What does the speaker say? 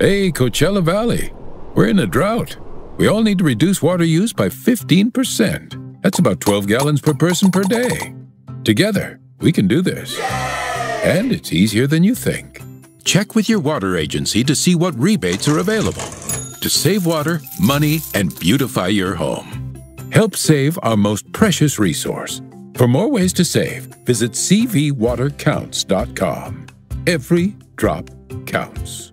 Hey, Coachella Valley. We're in a drought. We all need to reduce water use by 15%. That's about 12 gallons per person per day. Together, we can do this. And it's easier than you think. Check with your water agency to see what rebates are available to save water, money, and beautify your home. Help save our most precious resource. For more ways to save, visit cvwatercounts.com. Every drop counts.